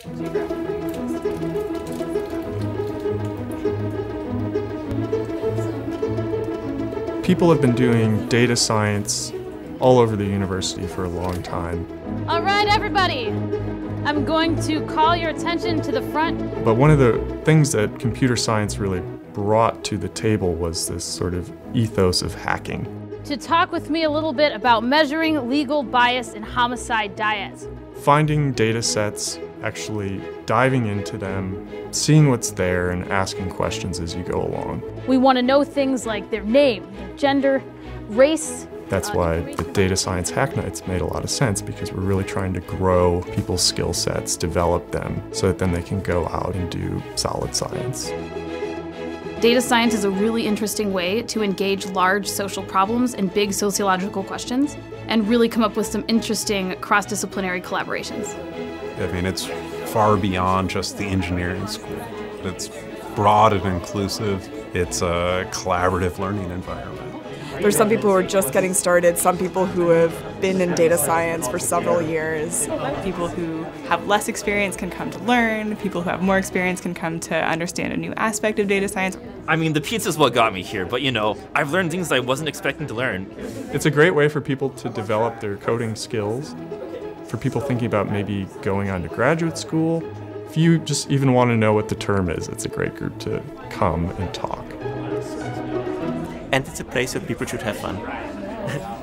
People have been doing data science all over the university for a long time. All right, everybody. I'm going to call your attention to the front. But one of the things that computer science really brought to the table was this sort of ethos of hacking. To talk with me a little bit about measuring legal bias in homicide diets. Finding data sets, actually diving into them, seeing what's there, and asking questions as you go along. We want to know things like their name, their gender, race, that's uh, why the data science hack nights made a lot of sense because we're really trying to grow people's skill sets, develop them, so that then they can go out and do solid science. Data science is a really interesting way to engage large social problems and big sociological questions and really come up with some interesting cross-disciplinary collaborations. I mean, it's far beyond just the engineering school. It's broad and inclusive. It's a collaborative learning environment. There's some people who are just getting started, some people who have been in data science for several years. People who have less experience can come to learn, people who have more experience can come to understand a new aspect of data science. I mean, the pizza's what got me here, but you know, I've learned things I wasn't expecting to learn. It's a great way for people to develop their coding skills, for people thinking about maybe going on to graduate school. If you just even want to know what the term is, it's a great group to come and talk and it's a place where people should have fun.